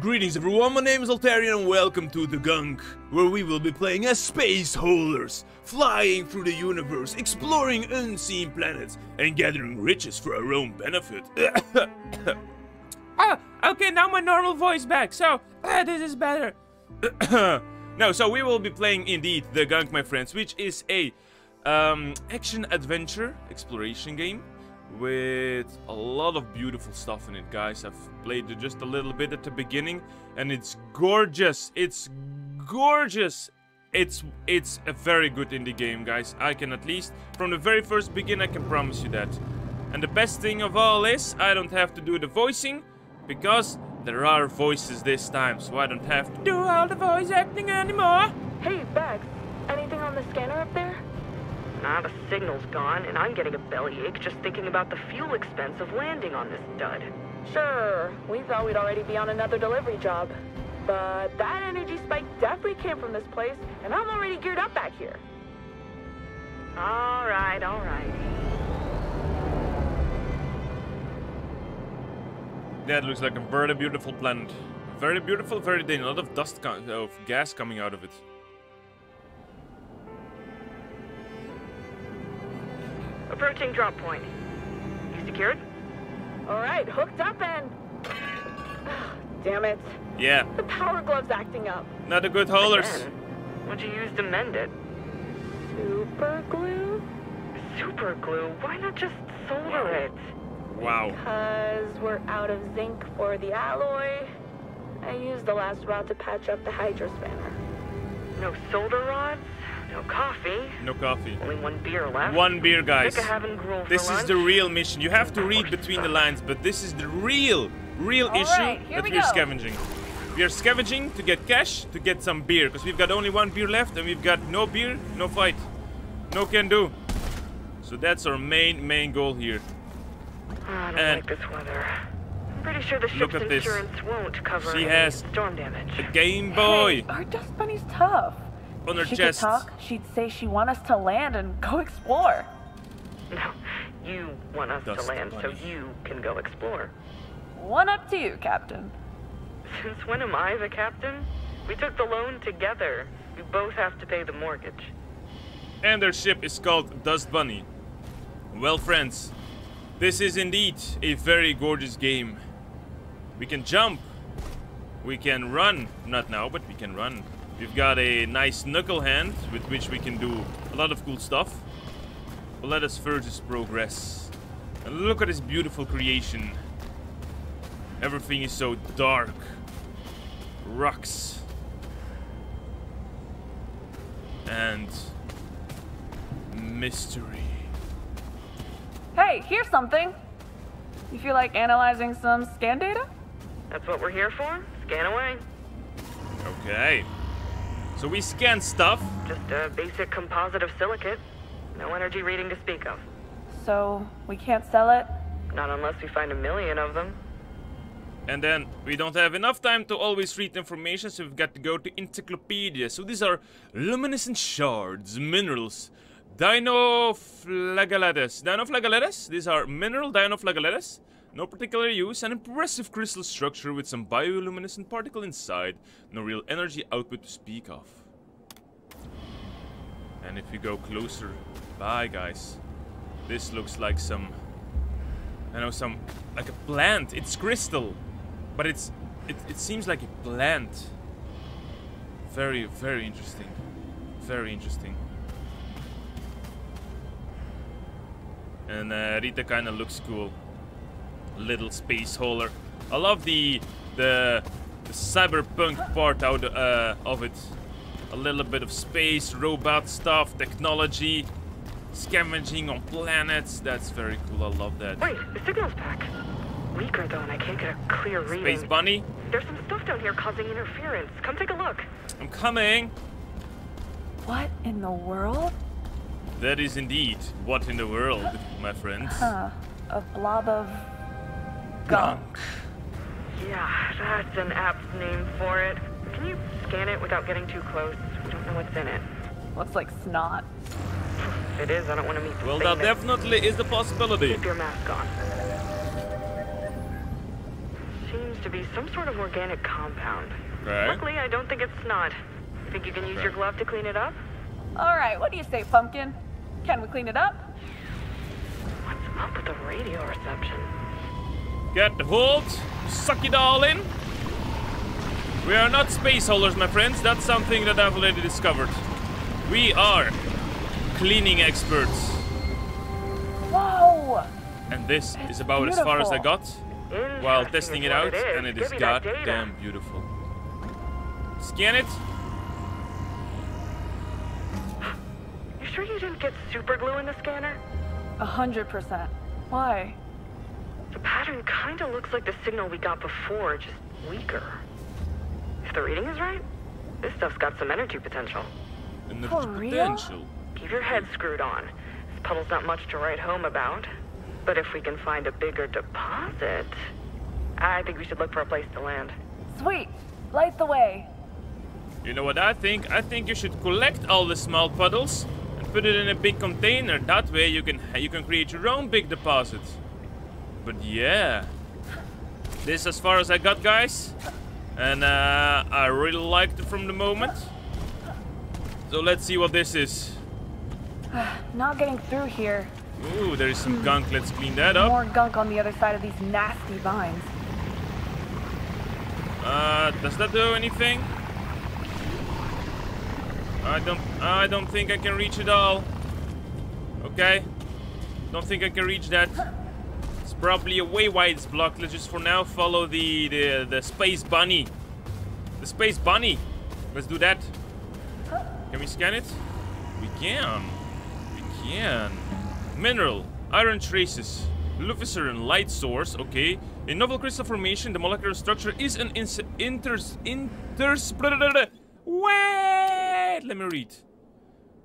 Greetings everyone, my name is Altairyan and welcome to The Gunk, where we will be playing as space haulers, flying through the universe, exploring unseen planets, and gathering riches for our own benefit. Ah, okay, now my normal voice back. So, this is better. no, so we will be playing indeed The Gunk, my friends, which is a um, action adventure exploration game with a lot of beautiful stuff in it, guys. I've played just a little bit at the beginning, and it's gorgeous. It's gorgeous. It's it's a very good indie game, guys. I can at least, from the very first begin, I can promise you that. And the best thing of all is, I don't have to do the voicing, because there are voices this time, so I don't have to do all the voice acting anymore. Hey, Bex, anything on the scanner up there? Nah, the signal's gone, and I'm getting a bellyache just thinking about the fuel expense of landing on this dud. Sure, we thought we'd already be on another delivery job. But that energy spike definitely came from this place, and I'm already geared up back here. Alright, alright. That looks like a very beautiful planet. Very beautiful, very thin. A lot of dust, of gas coming out of it. Approaching drop point. You secured? Alright, hooked up and... Damn it. Yeah. The power glove's acting up. Not a good haulers. Again. What'd you use to mend it? Super glue? Super glue? Why not just solder it? Wow. Because we're out of zinc for the alloy. I used the last rod to patch up the hydrospanner. No solder rods? No coffee? No coffee. Only one beer left? One beer, guys. Sick of having gruel for This is lunch? the real mission. You have to read between the lines, but this is the real, real All issue right, here that we we're go. scavenging. We are scavenging to get cash, to get some beer, because we've got only one beer left, and we've got no beer, no fight. No can do. So that's our main, main goal here. Ah, I don't And- like this weather. I'm pretty sure the Look ship's at this. insurance won't cover She any has storm damage. The Game Boy Hey, our dust bunny's tough. On her she chest. could talk, she'd say she want us to land and go explore. No, you want us Dust to land so you can go explore. One up to you, Captain. Since when am I the captain? We took the loan together. We both have to pay the mortgage. And their ship is called Dust Bunny. Well, friends, this is indeed a very gorgeous game. We can jump. We can run. Not now, but we can run. We've got a nice knuckle hand with which we can do a lot of cool stuff. But let us first progress. And look at this beautiful creation. Everything is so dark. Rocks. And mystery. Hey, here's something. You feel like analyzing some scan data? That's what we're here for? Scan away. Okay. So we scan stuff. Just a basic composite of silicate. No energy reading to speak of. So we can't sell it? Not unless we find a million of them. And then we don't have enough time to always read information, so we've got to go to encyclopedia. So these are luminescent shards, minerals, dinoflagellates. Dinoflagellates? These are mineral dinoflagellates. No particular use, an impressive crystal structure with some bioluminescent particle inside. No real energy output to speak of. And if we go closer, bye guys. This looks like some I know some like a plant. It's crystal, but it's it, it seems like a plant. Very very interesting, very interesting. And uh, Rita kind of looks cool. Little space hauler. I love the the, the cyberpunk part out uh, of it. A little bit of space, robot stuff, technology, scavenging on planets. That's very cool. I love that. Wait, the signal's back. Weaker though, and I can't get a clear reading. Space bunny, There's some stuff down here causing interference. Come take a look. I'm coming. What in the world? That is indeed what in the world, my friends. Huh. A blob of gunk. Yeah, that's an apt name for it. Can you scan it without getting too close? We don't know what's in it. Looks like snot. If it is, I don't want to meet the Well, that definitely is a possibility. Keep your mask on. Seems to be some sort of organic compound. Okay. Luckily, I don't think it's snot. Think you can use Okay. your glove to clean it up? All right, what do you say, Pumpkin? Can we clean it up? What's up with the radio reception? Get the hold. Suck it all in. We are not space haulers, my friends. That's something that I've already discovered. We are cleaning experts. Whoa! And this It's is about as far as I got while testing it out, is. and it Give is me that data. goddamn beautiful. Scan it. You sure you didn't get super glue in the scanner? A hundred percent. Why? The pattern kinda looks like the signal we got before, just weaker. If the reading is right, this stuff's got some energy potential. And the For real? Keep your head screwed on. This puddle's not much to write home about. But if we can find a bigger deposit, I think we should look for a place to land. Sweet. Light the way. You know what I think? I think you should collect all the small puddles and put it in a big container. That way you can you can create your own big deposit. But yeah, this as far as I got, guys, and uh, I really liked it from the moment. So let's see what this is. Not getting through here. Ooh, there is some gunk. Let's clean that up. More gunk on the other side of these nasty vines. Uh, does that do anything? I don't. I don't think I can reach it all. Okay. Don't think I can reach that. It's probably a way wide block. Let's just for now follow the the the space bunny. The space bunny. Let's do that. Can we scan it? We can. We can. Mineral. Iron traces. Luciferin light source. Okay. In novel crystal formation, the molecular structure is an inters inters. Wait. Let me read.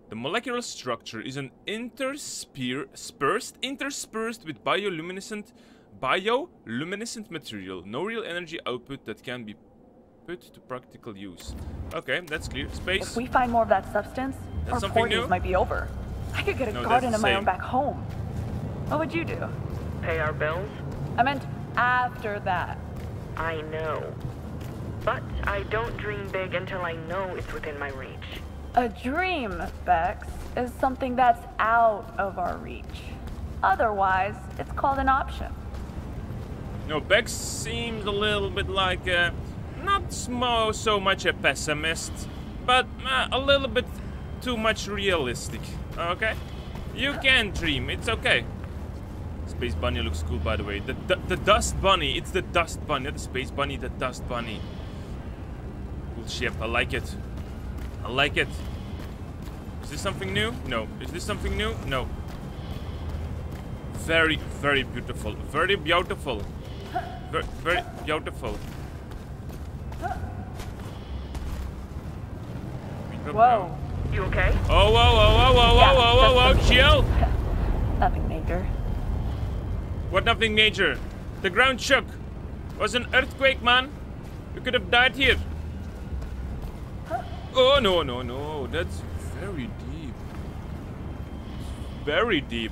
The molecular structure is an interspersed, interspersed with bioluminescent, bioluminescent material. No real energy output that can be put to practical use. Okay, that's clear. Space. If we find more of that substance, That's our something poor days new? might be over. I could get a No, garden the of my same. own back home. What would you do? Pay our bills? I meant after that. I know. But I don't dream big until I know it's within my reach. A dream, Bex, is something that's out of our reach. Otherwise, it's called an option. No, Bex seems a little bit like uh, not smo- so much a pessimist, but uh, a little bit too much realistic. Okay, you can dream. It's okay. Space bunny looks cool, by the way. The, the the dust bunny. It's the dust bunny, the space bunny. The dust bunny. Cool ship. I like it. I like it. Is this something new? No. Is this something new? No. Very, very beautiful. Very beautiful. Very, very beautiful. Whoa. You okay? Oh, whoa, whoa, whoa, whoa, Yeah, whoa, whoa, whoa, whoa, chill. Nothing major. What nothing major? The ground shook. Was an earthquake, man. You could have died here. Oh, no, no, no. That's very deep. Very deep.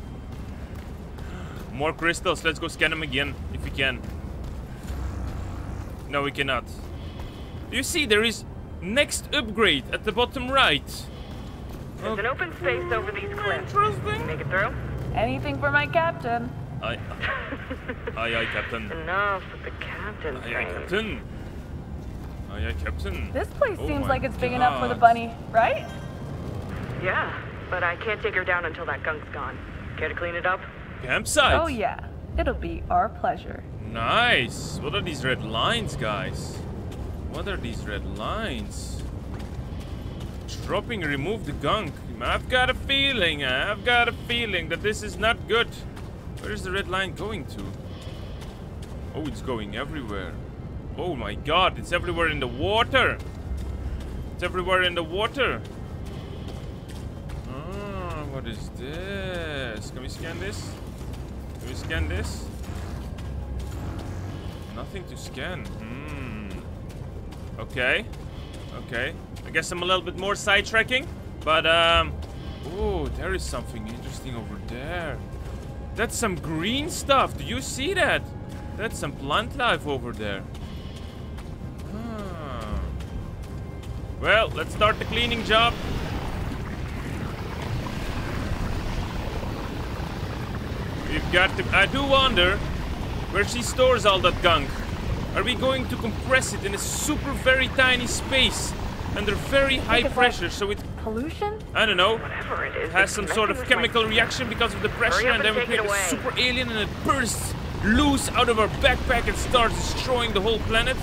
More crystals. Let's go scan them again, if we can. No, we cannot. You see, there is next upgrade at the bottom right. There's an open space over these cliffs. Interesting. Make it through? Anything for my captain. Aye, aye, aye, Captain. Enough with the captain Aye, aye, thing. Captain. Oh, aye, aye, Captain. This place Oh seems like it's big enough for the bunny, right? Yeah, but I can't take her down until that gunk's gone. Care to clean it up? Campsite. Oh yeah. It'll be our pleasure. Nice. What are these red lines, guys? What are these red lines? Dropping, remove the gunk. I've got a feeling, eh? I've got a feeling that this is not good. Where is the red line going to? Oh, it's going everywhere. Oh my god, it's everywhere in the water. It's everywhere in the water. Ah, what is this? Can we scan this? Can we scan this? Nothing to scan. Hmm. Okay. Okay. I guess I'm a little bit more sidetracking, but um. Oh, there is something interesting over there. That's some green stuff. Do you see that? That's some plant life over there. Well, let's start the cleaning job. We've got to... I do wonder where she stores all that gunk. Are we going to compress it in a super very tiny space under very high pressure so it, Pollution? I don't know, Whatever it is, has some sort of messing with chemical reaction because of the pressure up and then and we take create a super alien and it bursts loose out of our backpack and starts destroying the whole planet?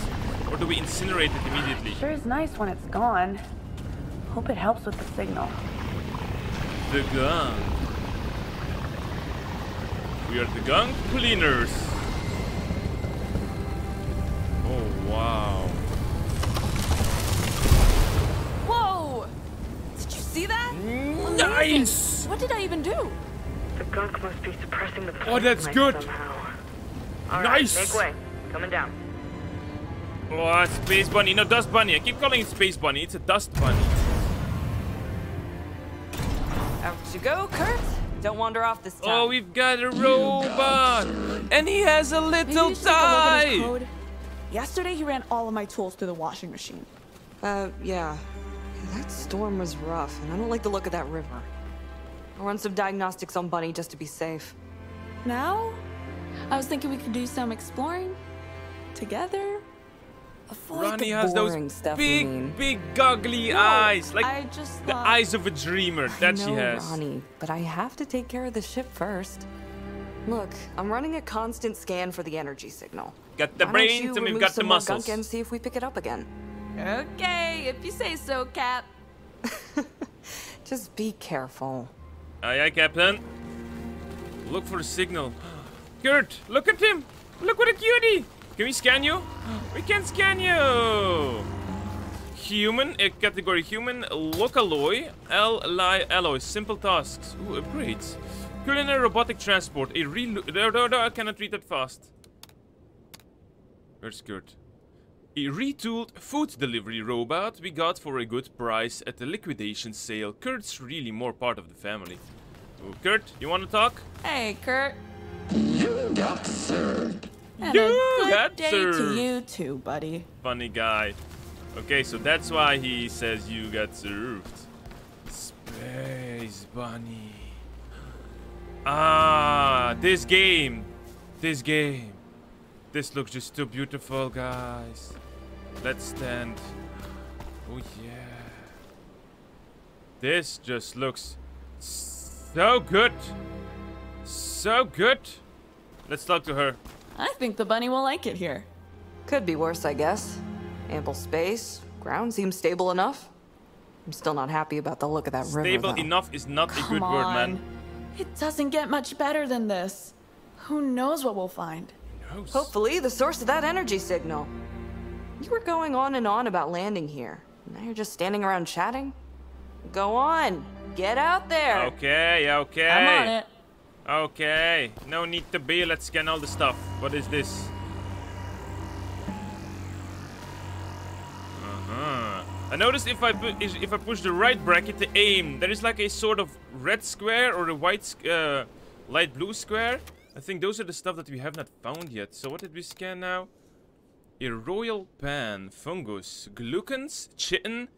Or do we incinerate it immediately? Sure is nice when it's gone. Hope it helps with the signal. The gun. We are the gun cleaners. Oh wow. Whoa! Did you see that? Nice! What did I even do? The gunk must be suppressing the Oh, that's good. Somehow. All right, Nice. make way. Coming down. Oh, Space Bunny. No, Dust Bunny. I keep calling it Space Bunny. It's a Dust Bunny. Out you go, Kurt. Don't wander off this time. Oh, we've got a robot! And he has a little you should take look at his tie! code. Yesterday he ran all of my tools through the washing machine. Uh, yeah. That storm was rough, and I don't like the look of that river. I'll run some diagnostics on Bunny just to be safe. Now, I was thinking we could do some exploring together. Avoid Ronnie has those stuff, big, mean. big goggly No, eyes. Like I just the thought- eyes of a dreamer. That I she know, has. Ronnie, but I have to take care of the ship first. Look, I'm running a constant scan for the energy signal. Got the Why brains and we've got the muscles. gunk and see if we pick it up again. Okay, if you say so, Cap. Just be careful. Aye, aye, Captain. Look for a signal. Kurt, look at him. Look what a cutie. Can we scan you? We can scan you. Human, a category human, localoy, L li alloy, simple tasks. Ooh, upgrades. Culinary robotic transport, a reload. No, no, no, I cannot read that fast. Where's Kurt? A retooled food delivery robot we got for a good price at the liquidation sale. Kurt's really more part of the family. Ooh, Kurt, you wanna talk? Hey, Kurt. And You a got good day served. to you too, buddy. Funny guy. Okay, so that's why he says you got served. Space Bunny. Ah, this game. This game. This looks just too beautiful, guys. Let's stand. Oh, yeah. This just looks so good. So good. Let's talk to her. I think the bunny will like it here. Could be worse, I guess. Ample space, ground seems stable enough. I'm still not happy about the look of that river. Stable enough is not a good Come word, on. man. It doesn't get much better than this. Who knows what we'll find? Knows? Hopefully, the source of that energy signal. You were going on and on about landing here. Now you're just standing around chatting? Go on, get out there. Okay, okay. I'm on it. Okay, no need to be. Let's scan all the stuff. What is this? Uh-huh. I noticed if I put if I push the right bracket to aim, there is like a sort of red square or a white, uh, light blue square. I think those are the stuff that we have not found yet. So what did we scan now? A royal pan, fungus, glucans, chitin,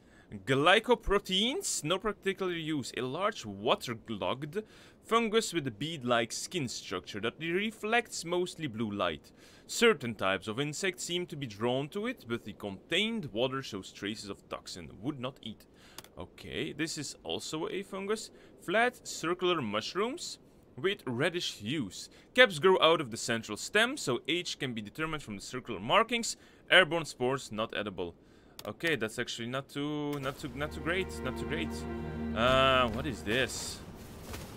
glycoproteins, no particular use. A large waterlogged fungus with a bead-like skin structure that reflects mostly blue light. Certain types of insects seem to be drawn to it, but the contained water shows traces of toxin. Would not eat. Okay, this is also a fungus. Flat circular mushrooms with reddish hues. Caps grow out of the central stem, so age can be determined from the circular markings. Airborne spores not edible. Okay, that's actually not too, not too, not too great, not too great. Uh, what is this?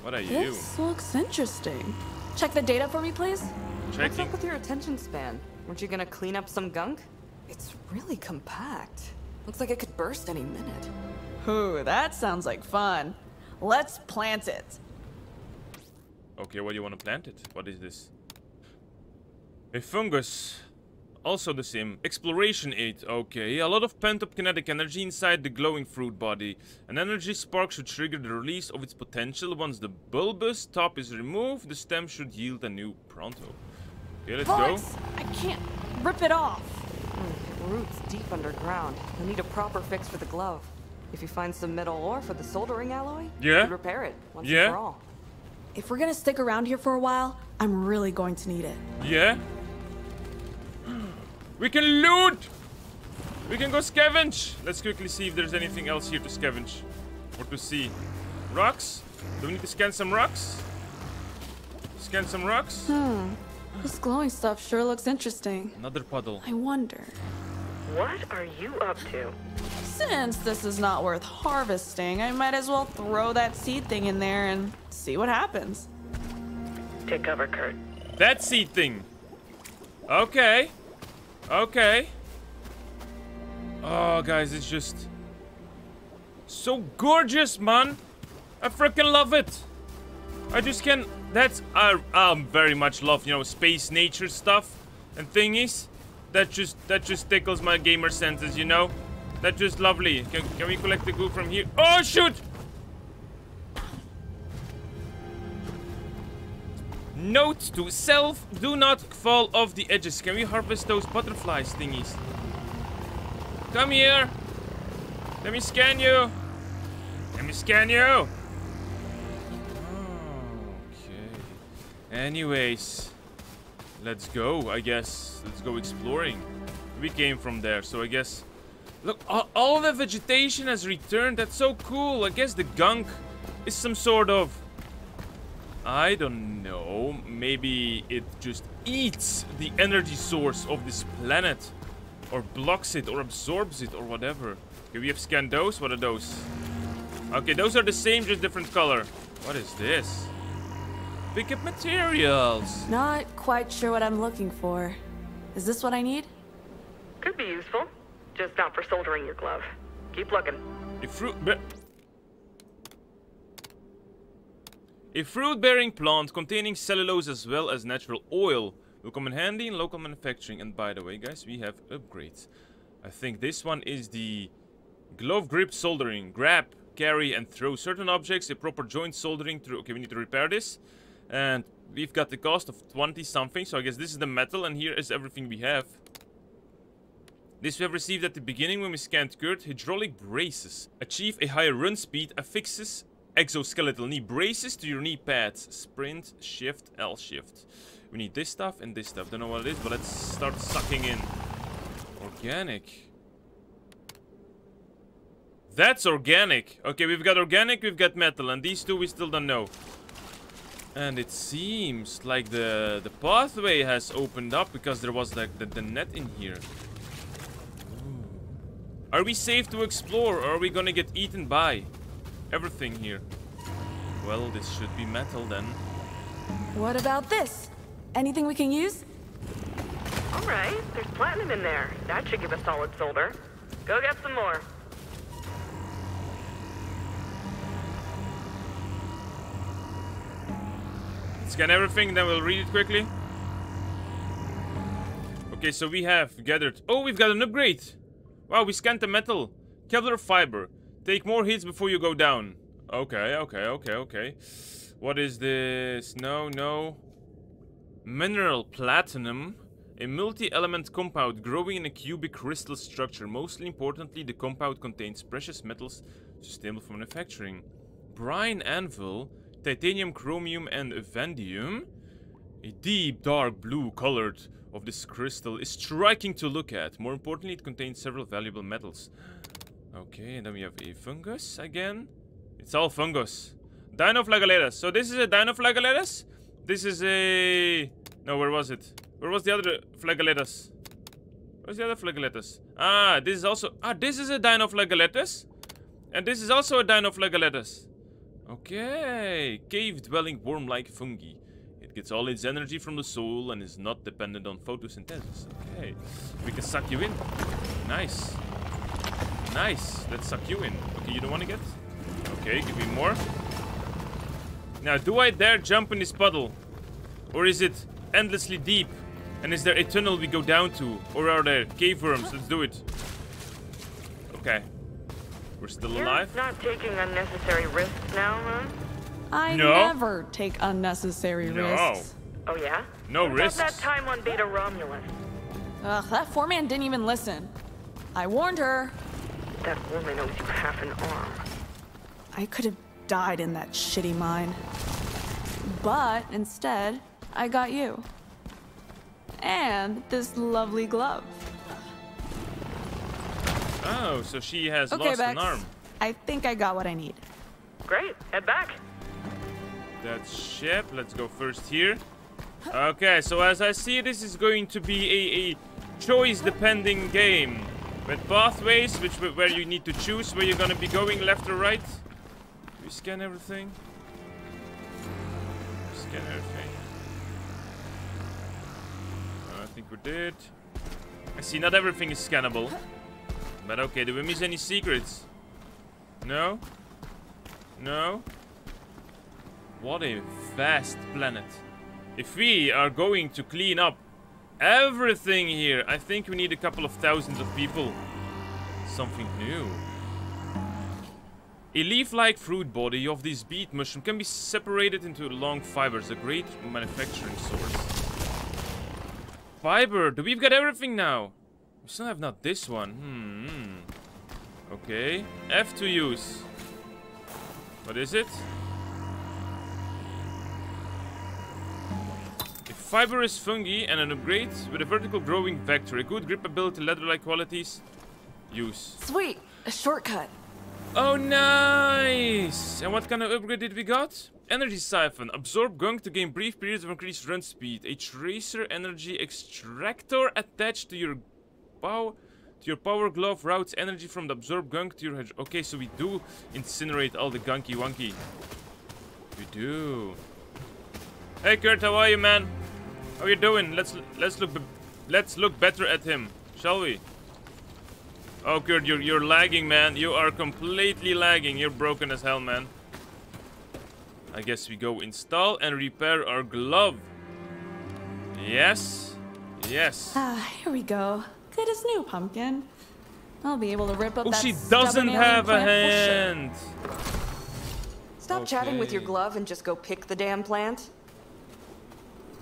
What are you? This looks interesting. Check the data for me, please. What's up with your attention span? Weren't you gonna clean up some gunk? It's really compact. Looks like it could burst any minute. Ooh, that sounds like fun. Let's plant it. Okay, where do you want to plant it? What is this? A fungus. Also the same. Exploration 8. Okay, a lot of pent-up kinetic energy inside the glowing fruit body. An energy spark should trigger the release of its potential. Once the bulbous top is removed, the stem should yield a new pronto. Okay, let's go. Vox, I can't rip it off. Hmm, Root It's deep underground. You'll need a proper fix for the glove. If you find some metal ore for the soldering alloy, you Yeah? could repair it once Yeah? and for all. If we're gonna stick around here for a while, I'm really going to need it. Yeah? We can loot! We can go scavenge! Let's quickly see if there's anything else here to scavenge. Or to see. Rocks? Do we need to scan some rocks? Scan some rocks? Hmm. This glowing stuff sure looks interesting. Another puddle. I wonder. What are you up to? Since this is not worth harvesting, I might as well throw that seed thing in there and see what happens. Take cover, Kurt. That seed thing. Okay. Okay. Oh, guys, it's just so gorgeous, man. I freaking love it. I just can't. That's I um very much love you know space nature stuff and thingies. That just that just tickles my gamer senses, you know. That's just lovely. Can, can we collect the goo from here? Oh shoot! Note to self, do not fall off the edges. Can we harvest those butterflies thingies? Come here. Let me scan you. Let me scan you. Okay. Anyways, let's go, I guess. Let's go exploring. We came from there, so I guess... Look, all, all the vegetation has returned. That's so cool. I guess the gunk is some sort of... I don't know. Maybe it just eats the energy source of this planet. Or blocks it, or absorbs it, or whatever. Okay, we have scanned those. What are those? Okay, those are the same, just different color. What is this? Pick up materials. Not quite sure what I'm looking for. Is this what I need? Could be useful. Just not for soldering your glove. Keep looking. The fruit... be- A fruit-bearing plant containing cellulose as well as natural oil will come in handy in local manufacturing. And by the way, guys, we have upgrades. I think this one is the glove grip soldering. Grab, carry, and throw certain objects. A proper joint soldering through. Okay, we need to repair this. And we've got the cost of 20 something. So I guess this is the metal, and here is everything we have. This we have received at the beginning when we scanned Kurt. Hydraulic braces. Achieve a higher run speed. Affixes exoskeletal knee braces to your knee pads. Sprint, shift, L shift. We need this stuff and this stuff. Don't know what it is, but let's start sucking in. Organic. That's organic. Okay, we've got organic, we've got metal, and these two we still don't know. And it seems like the the pathway has opened up because there was like the, the net in here. Are we safe to explore or are we gonna get eaten by everything here? Well, this should be metal then. What about this? Anything we can use? All right, there's platinum in there. That should give a solid solder. Go get some more. Scan everything, then we'll read it quickly. Okay, so we have gathered... Oh, we've got an upgrade! Wow, we scanned the metal. Kevlar fiber. Take more hits before you go down. Okay, okay, okay, okay. What is this? No, no. Mineral platinum. A multi-element compound growing in a cubic crystal structure. Mostly importantly, the compound contains precious metals sustainable for manufacturing. Brine anvil, titanium, chromium, and vanadium. A deep dark blue colored of this crystal is striking to look at. More importantly, it contains several valuable metals. Okay, and then we have a fungus again. It's all fungus. Dinoflagellatus. So this is a Dinoflagellatus. This is a... No, where was it? Where was the other Flagellatus? Where's the other Flagellatus? Ah, this is also... Ah, this is a Dinoflagellatus. And this is also a Dinoflagellatus. Okay. Cave-dwelling worm-like fungi. It gets all its energy from the soul and is not dependent on photosynthesis. Okay. We can suck you in. Nice. Nice. Let's suck you in. Okay, you don't want to get? Okay, give me more. Now, do I dare jump in this puddle? Or is it endlessly deep? And is there a tunnel we go down to? Or are there cave worms? Let's do it. Okay. We're still You're alive. not taking unnecessary risks now, huh? I No. never take unnecessary No. risks. Oh yeah? No what about risks. that time on Beta Romulus? Ugh, that foreman didn't even listen. I warned her. That woman owes you half an arm. I could have died in that shitty mine. But instead, I got you. And this lovely glove. Oh, so she has Okay, lost an Bex. arm. I think I got what I need. Great, head back. That's ship. Let's go first here. Okay, so as I see, this is going to be a, a choice-depending game. With pathways, which where you need to choose where you're gonna be going, left or right. We scan everything? Scan everything. I think we did. I see not everything is scannable. But okay, did we miss any secrets? No? No? What a vast planet. If we are going to clean up everything here, I think we need a couple of thousands of people. Something new. A leaf-like fruit body of this beet mushroom can be separated into long fibers, a great manufacturing source. Fiber! Do we've got everything now? We still have not this one. Hmm. Okay. F to use. What is it? Is fungi and an upgrade with a vertical growing vector, a good grip ability, leather-like qualities, use. Sweet, a shortcut. Oh, nice! And what kind of upgrade did we got? Energy Siphon. Absorb gunk to gain brief periods of increased run speed. A tracer energy extractor attached to your power to your power glove routes energy from the absorbed gunk to your. Okay, so we do incinerate all the gunky wunky. We do. Hey Kurt, how are you, man? How you doing? Let's let's look let's look better at him, shall we? Oh, Kurt, you're you're lagging, man. You are completely lagging. You're broken as hell, man. I guess we go install and repair our glove. Yes. Yes. Ah, here we go. Good as new, pumpkin. I'll be able to rip up Oh, that she doesn't have a plant for sure. hand. Stop chatting with your glove and just go pick the damn plant.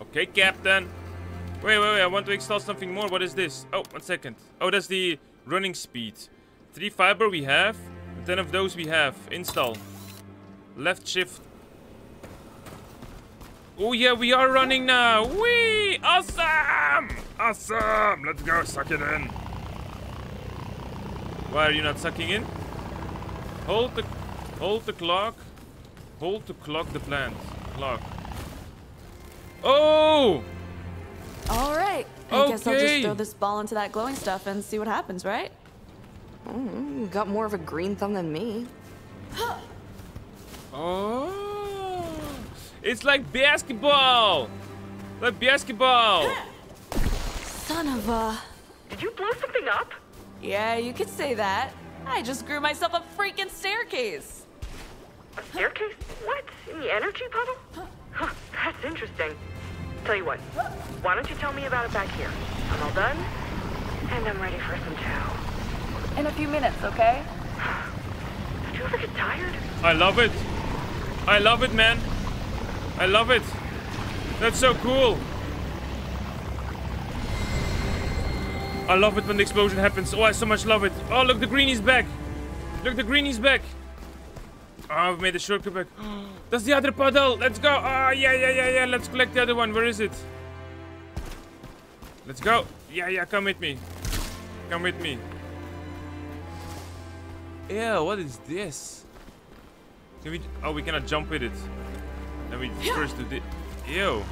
Okay, Captain. Wait, wait, wait. I want to install something more. What is this? Oh, one second. Oh, that's the running speed. Three fiber we have. Ten of those we have. Install. Left shift. Oh, yeah, we are running now. Wee! Awesome! Awesome! Let's go. Suck it in. Why are you not sucking in? Hold the, hold the clock. Hold to clock the plant. Clock. Oh! All right. I guess I'll just throw this ball into that glowing stuff and see what happens, right? Mm-hmm. You got more of a green thumb than me. Oh, it's like basketball. Like basketball. Son of a. Did you blow something up? Yeah, you could say that. I just grew myself a freaking staircase. A staircase? What? In the energy puddle? Huh, that's interesting. Tell you what, why don't you tell me about it back here? I'm all done, and I'm ready for some chow. In a few minutes, okay? Don't you ever get tired? I love it. I love it, man. I love it. That's so cool. I love it when the explosion happens. Oh, I so much love it. Oh, look, the greenie's back. Look, the greenie's back. Ah, oh, we made a shortcut back. That's the other puddle. Let's go. Oh, yeah, yeah, yeah, yeah. Let's collect the other one. Where is it? Let's go. Yeah, yeah, come with me. Come with me. Yeah, what is this? Can we... Oh, we cannot jump with it. Let me first do the... Ew.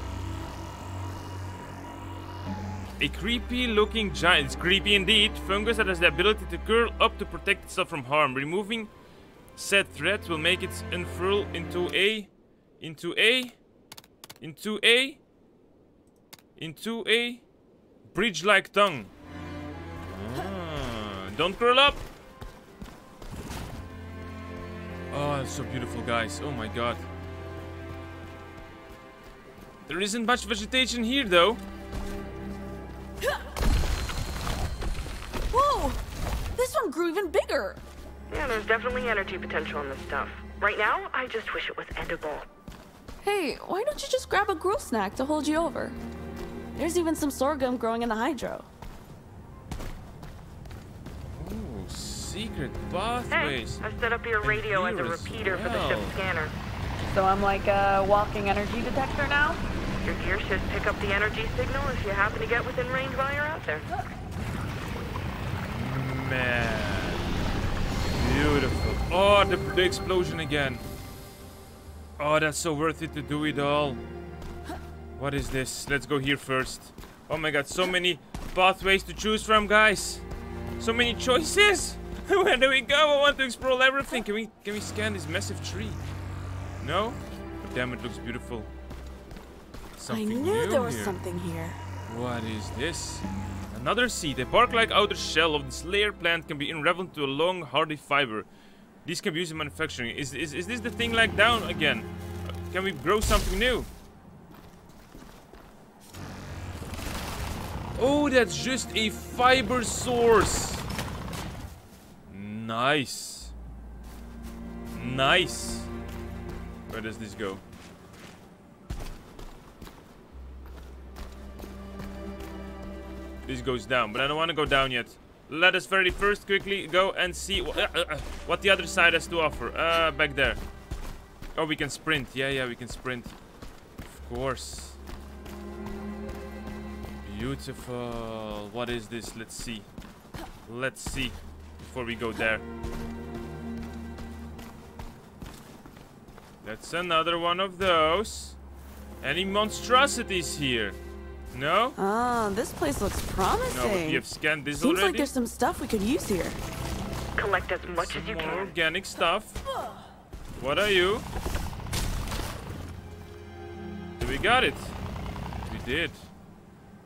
A creepy looking giant. It's creepy indeed. Fungus that has the ability to curl up to protect itself from harm. Removing said thread will make it unfurl into a... Into a... Into a... Into a... Bridge-like tongue. Ah, don't curl up! Oh, it's so beautiful, guys. Oh my god. There isn't much vegetation here, though. Whoa! This one grew even bigger. Yeah, there's definitely energy potential in this stuff. Right now, I just wish it was edible. Hey, why don't you just grab a gruel snack to hold you over? There's even some sorghum growing in the hydro. Ooh, secret Hey, pathways. I've set up your radio as a here as repeater for the well. ship's scanner. So I'm like a walking energy detector now? Your gear should pick up the energy signal if you happen to get within range while you're out there. Man. Beautiful. Oh, the, the explosion again. Oh, that's so worth it to do it all. What is this? Let's go here first. Oh my god, so many pathways to choose from, guys. So many choices. Where do we go? I want to explore everything. Can we can we scan this massive tree? No? But damn, it looks beautiful. Something I knew new there was here. something here. What is this? Another seed. A bark-like outer shell of this layer plant can be unraveled to a long, hardy fiber. These can be used in manufacturing. Is, is, is this the thing like down again? Can we grow something new? Oh, that's just a fiber source. Nice. Nice. Where does this go? This goes down, but I don't want to go down yet. Let us very first quickly go and see wh- uh, uh, what the other side has to offer. Uh, back there. Oh, we can sprint. Yeah, yeah, we can sprint. Of course. Beautiful. What is this? Let's see. Let's see before we go there. That's another one of those. Any monstrosities here? No? Ah, this place looks promising. No, but we have scanned this Seems already. like there's some stuff we could use here. Collect as much as Some you more can. organic stuff. What are you? We got it. We did.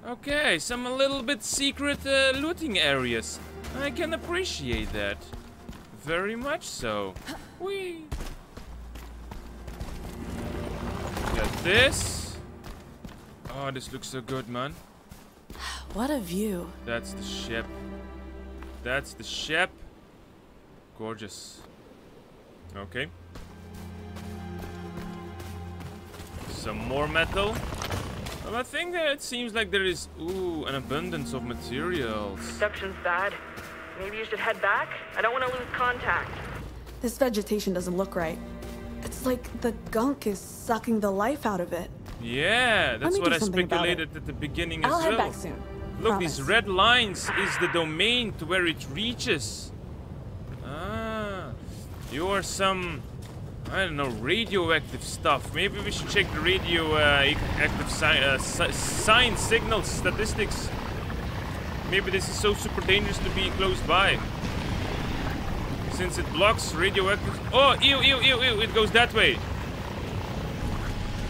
Okay, some a little bit secret uh, looting areas. I can appreciate that. Very much so. We got this. Oh, this looks so good, man. What a view. That's the ship. That's the ship. Gorgeous. Okay. Some more metal. Well, I think that it seems like there is, ooh, an abundance of materials. Reception's bad. Maybe you should head back? I don't want to lose contact. This vegetation doesn't look right. It's like the gunk is sucking the life out of it. Yeah, that's what I something about it. speculated at the beginning I'll as head well. back soon. Look, these red lines is the domain to where it reaches. Ah, you are some, I don't know, radioactive stuff. Maybe we should check the radioactive si uh, si sign signal statistics. Maybe this is so super dangerous to be close by. Since it blocks radioactive. Oh, ew, ew, ew, ew! It goes that way.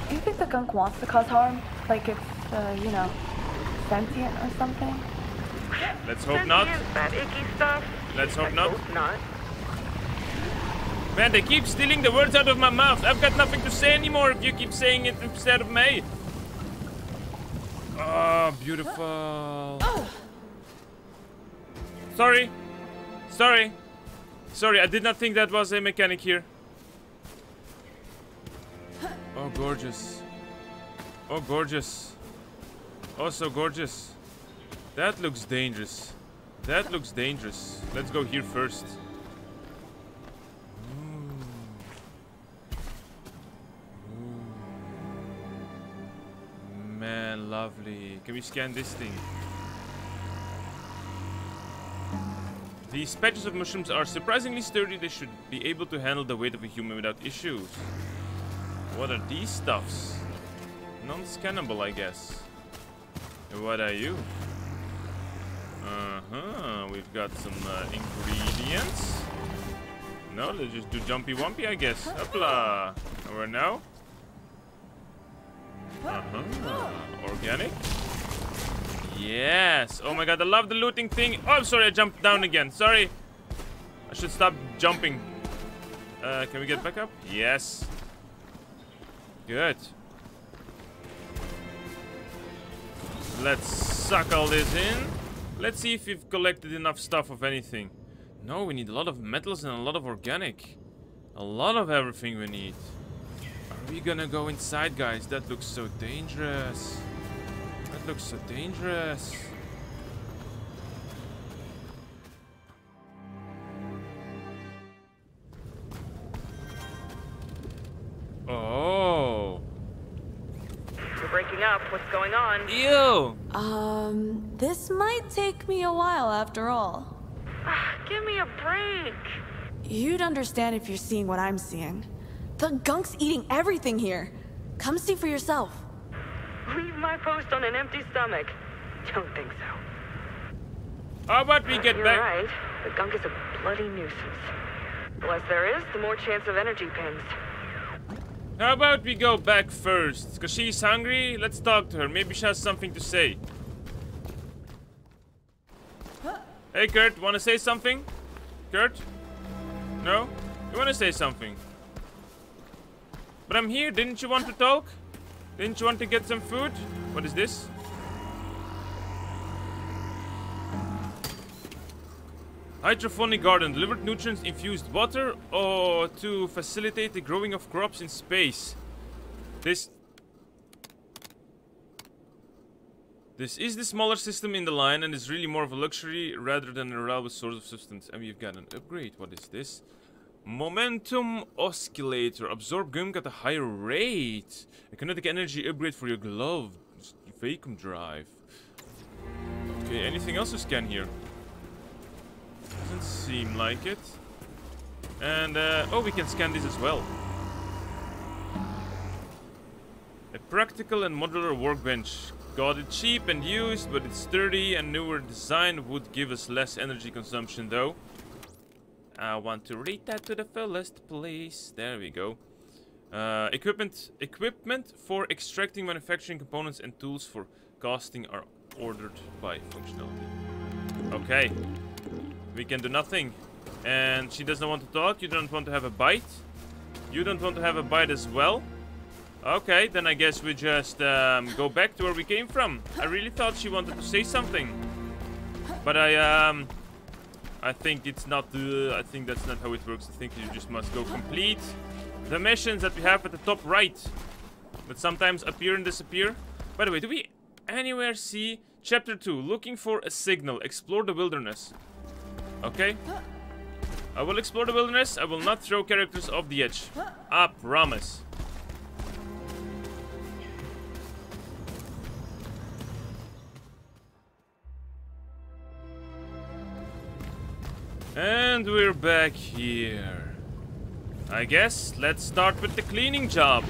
Do you think the gunk wants to cause harm? Like it's, uh, you know, sentient or something? Let's hope not. Sentience, That icky stuff. Let's hope I not. hope not. Man, they keep stealing the words out of my mouth. I've got nothing to say anymore if you keep saying it instead of me. Oh, beautiful. Sorry. Sorry. Sorry, I did not think that was a mechanic here. Oh, gorgeous. Oh, gorgeous. Oh, so gorgeous. That looks dangerous. That looks dangerous. Let's go here first. Man, lovely. Can we scan this thing? These patches of mushrooms are surprisingly sturdy. They should be able to handle the weight of a human without issues. What are these stuffs? Non-scannable, I guess. What are you? Uh-huh. We've got some uh, ingredients. No, let's just do jumpy wumpy, I guess. Hopla. Where now? Uh-huh. Organic? Yes. Oh my god, I love the looting thing. Oh, sorry, I jumped down again. Sorry. I should stop jumping. Uh, can we get back up? Yes. Good. Let's suck all this in. Let's see if we've collected enough stuff of anything. No, we need a lot of metals and a lot of organic. A lot of everything we need. Are we gonna go inside, guys? That looks so dangerous. That looks so dangerous. What's going on? Ew! Um, this might take me a while after all. Ah, Give me a break. You'd understand if you're seeing what I'm seeing. The gunk's eating everything here. Come see for yourself. Leave my post on an empty stomach. Don't think so. How about we get You're back? right. The gunk is a bloody nuisance. The less there is, the more chance of energy pings. How about we go back first? Because she's hungry. Let's talk to her. Maybe she has something to say. Hey, Kurt, want to say something? Kurt? No? You want to say something? But I'm here. Didn't you want to talk? Didn't you want to get some food? What is this? Hydroponic garden delivered nutrients infused water or to facilitate the growing of crops in space. This This is the smaller system in the line and is really more of a luxury rather than a reliable source of substance. And we've got an upgrade. What is this? Momentum oscillator. Absorb gunk at a higher rate. A kinetic energy upgrade for your glove. Vacuum drive. Okay, anything else to scan here? Doesn't seem like it. And, uh, oh, we can scan this as well. A practical and modular workbench. Got it cheap and used, but it's sturdy and newer design would give us less energy consumption though. I want to read that to the fullest, please. There we go. Uh, equipment, equipment for extracting manufacturing components and tools for casting are ordered by functionality. Okay. We can do nothing. And she doesn't want to talk. You don't want to have a bite. You don't want to have a bite as well. Okay, then I guess we just um, go back to where we came from. I really thought she wanted to say something. But I, um... I think it's not, uh, I think that's not how it works. I think you just must go complete the missions that we have at the top right. That sometimes appear and disappear. By the way, do we anywhere see Chapter 2, looking for a signal, explore the wilderness. Okay. I will explore the wilderness. I will not throw characters off the edge. I promise. And we're back here. I guess let's start with the cleaning job.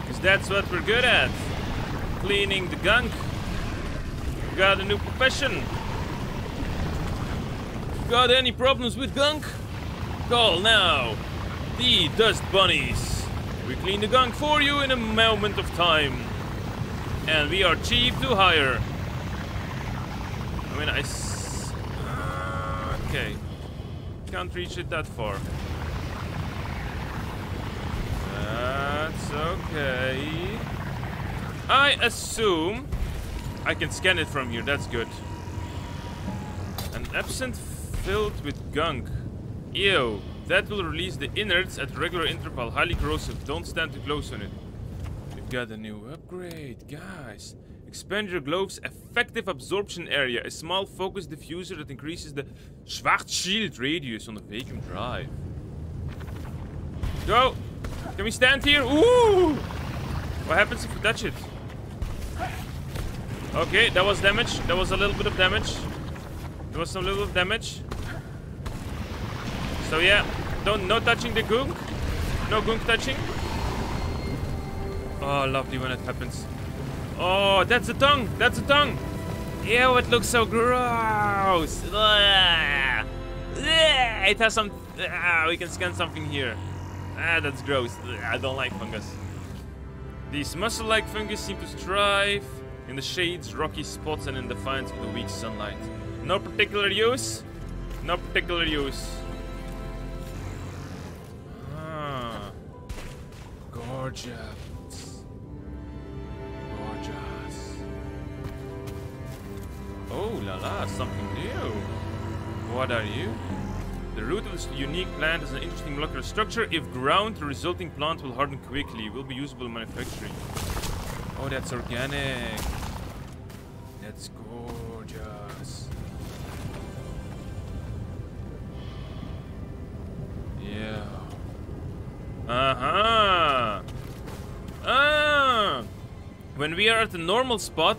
Because that's what we're good at. Cleaning the gunk. Got a new profession. Got any problems with gunk? Call now. The Dust Bunnies. We clean the gunk for you in a moment of time. And we are cheap to hire. I mean, I. S uh, okay. Can't reach it that far. That's okay. I assume I can scan it from here. That's good. An absent filled with gunk. Ew. That will release the innards at regular interval. Highly corrosive. Don't stand too close on it. We've got a new upgrade, guys. Expand your glove's effective absorption area. A small focus diffuser that increases the Schwarzschild radius on the vacuum drive. Go! Can we stand here? Ooh! What happens if we touch it? Okay, that was damage. That was a little bit of damage. There was some little damage. So yeah, don't no touching the gunk. No gunk touching. Oh, lovely when it happens. Oh, that's a tongue. That's a tongue. Ew, it looks so gross. It has some. Ah, we can scan something here. Ah, that's gross. I don't like fungus. These muscle-like fungus seem to strive in the shades, rocky spots, and in defiance of the weak sunlight. No particular use. No particular use. Ah, gorgeous. Gorgeous. Oh la la, something new. What are you? The root of this unique plant has an interesting molecular structure. If ground, the resulting plant will harden quickly. Will be usable in manufacturing. Oh, that's organic. That's gorgeous. We are at the normal spot,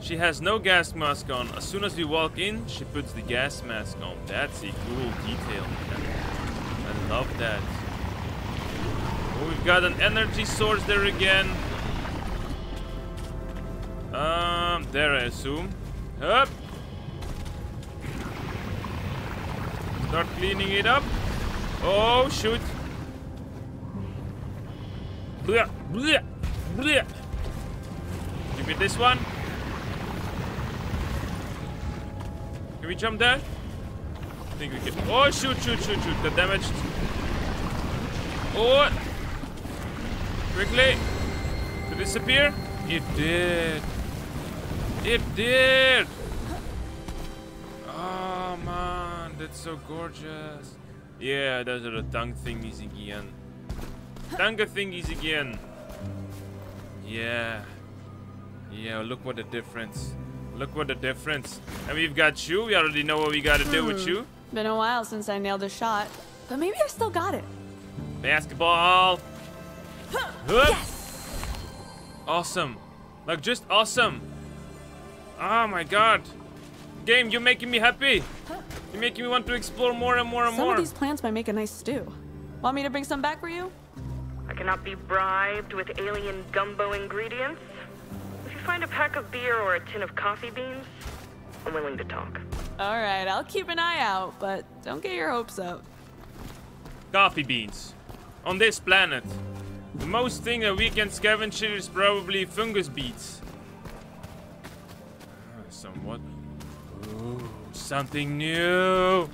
she has no gas mask on. As soon as we walk in, she puts the gas mask on. That's a cool detail, man. I love that. Oh, we've got an energy source there again. Um, there I assume. Up. Start cleaning it up. Oh, shoot. Blah, blah, Give me this one. Can we jump there? I think we can. Oh, shoot, shoot, shoot, shoot. The damage. Oh. Quickly. To disappear. It did. It did. Oh, man. That's so gorgeous. Yeah, those are the tongue thingies again. Tongue thingies again. Yeah. Yeah, look what the difference. Look what the difference. And we've got you. We already know what we gotta do with hmm. you. Been a while since I nailed a shot, but maybe I still got it. Basketball. Hup. Awesome. Like just awesome. Oh my god. Game, you're making me happy. You're making me want to explore more and more and Some more. of these plants might make a nice stew. Want me to bring some back for you? I cannot be bribed with alien gumbo ingredients. If you find a pack of beer or a tin of coffee beans, I'm willing to talk. All right, I'll keep an eye out, but don't get your hopes up. Coffee beans. On this planet. The most thing that we can scavenge here is probably fungus beets. Ah, Somewhat. Ooh, something new.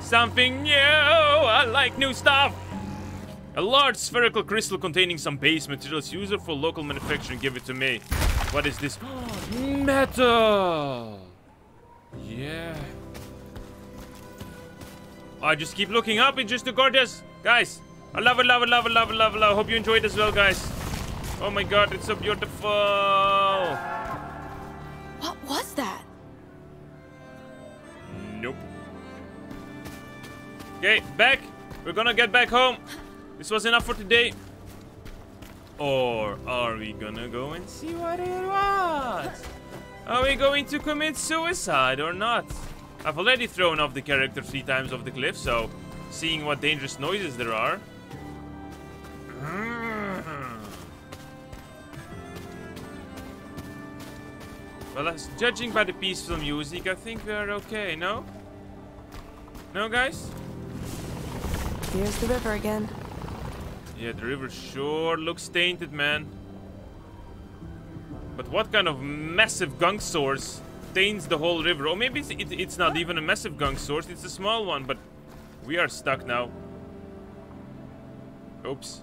Something new. I like new stuff. A large spherical crystal containing some base materials used for local manufacturing. Give it to me. What is this? Metal. Yeah. I just keep looking up. It's just too gorgeous. Guys, I love it, love it, love it, love it, love it, love it. Hope you enjoyed as well, guys. Oh my god, it's so beautiful. What was that? Nope. Okay, back. We're gonna get back home. This was enough for today. Or are we gonna go and see what it was? Are we going to commit suicide or not? I've already thrown off the character three times off the cliff, so seeing what dangerous noises there are. Hmm. Well, as judging by the peaceful music, I think we are okay, no? No, guys? Here's the river again. Yeah, the river sure looks tainted, man. But what kind of massive gunk source taints the whole river? Or maybe it's, it, it's not even a massive gunk source, it's a small one, but we are stuck now. Oops.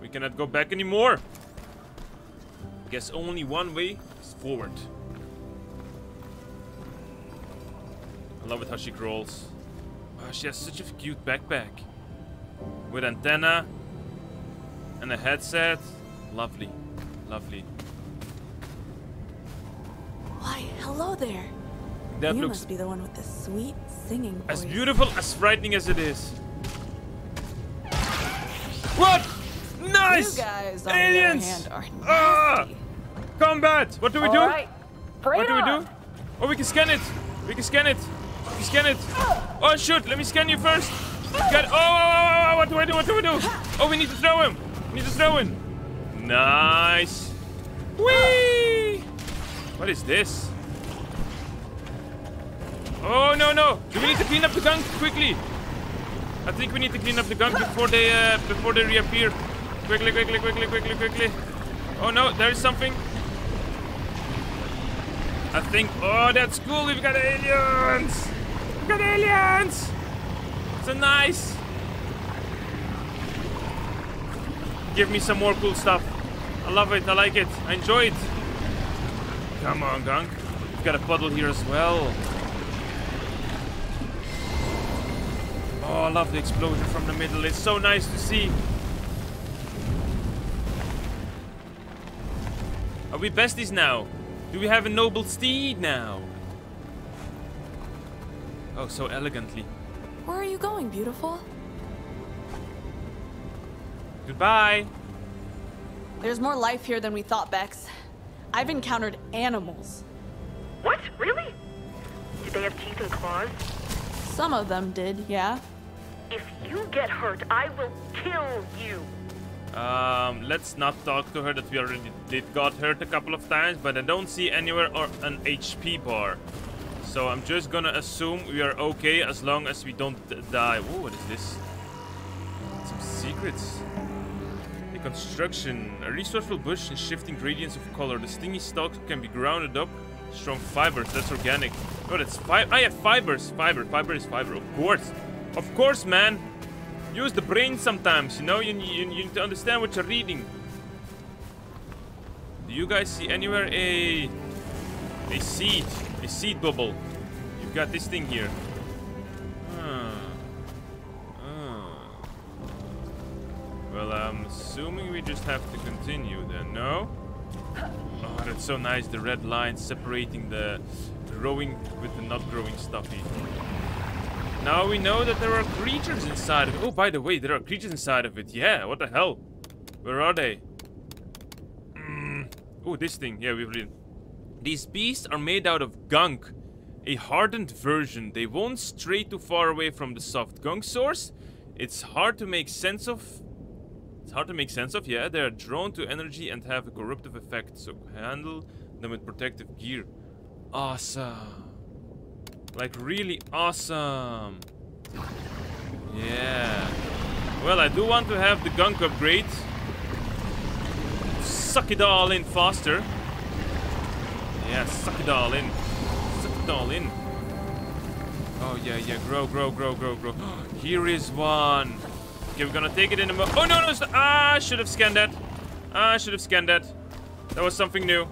We cannot go back anymore. Guess only one way is forward. I love it how she crawls. Oh, she has such a cute backpack. With antenna and the headset. Lovely. Lovely. Why, hello there. That you looks must be the one with the sweet singing voice. as beautiful as frightening as it is. What? Nice! You guys, on Aliens! the other hand, are Ah! nasty. Combat! What do we do? All right, bring What do we do? Oh, we can scan it. We can scan it. We can scan it. Oh, shoot. Let me scan you first. Scan. Oh, oh, oh, oh, what do I do? What do we do? Oh, we need to throw him. Need to throw him. Nice. Whee! What is this? Oh, no, no. Do we need to clean up the gunk quickly? I think we need to clean up the gunk before they, uh, before they reappear. Quickly, quickly, quickly, quickly, quickly. Oh, no. There is something. I think. Oh, that's cool. We've got aliens. We've got aliens. So nice. Give me some more cool stuff. I love it. I like it. I enjoy it. Come on, Gunk. We've got a puddle here as well. Oh, I love the explosion from the middle. It's so nice to see. Are we besties now? Do we have a noble steed now? Oh, so elegantly. Where are you going, beautiful? Goodbye. There's more life here than we thought, Becks. I've encountered animals. What? Really? Did they have teeth and claws? Some of them did, yeah. If you get hurt, I will kill you. Um, let's not talk to her that we already did got hurt a couple of times, but I don't see anywhere or an HP bar. So I'm just gonna assume we are okay as long as we don't die. Whoa, what is this? Some secrets. Construction. A resourceful bush in shifting gradients of color. The stingy stalks can be grounded up. Strong fibers. That's organic. Oh, that's fiber. I have fibers. Fiber. Fiber is fiber. Of course. Of course, man. Use the brain sometimes, you know? You, you, you need to understand what you're reading. Do you guys see anywhere a... A seed? A seed bubble? You've got this thing here. Well, I'm assuming we just have to continue then, no? Oh, that's so nice, the red line separating the growing with the not growing stuffy. Now we know that there are creatures inside of it. Oh, by the way, there are creatures inside of it. Yeah, what the hell? Where are they? Mm. Oh, this thing. Yeah, we've read. These beasts are made out of gunk. A hardened version. They won't stray too far away from the soft gunk source. It's hard to make sense of. It's hard to make sense of, yeah. They are drawn to energy and have a corruptive effect, so handle them with protective gear. Awesome. Like really awesome. Yeah. Well, I do want to have the gunk upgrade. Suck it all in faster. Yeah, suck it all in. Suck it all in. Oh, yeah, yeah. Grow, grow, grow, grow, grow. Here is one. Okay, we're gonna take it in a mo- Oh, no, no. it's- Ah, I should have scanned that. Ah, I should have scanned that. That was something new.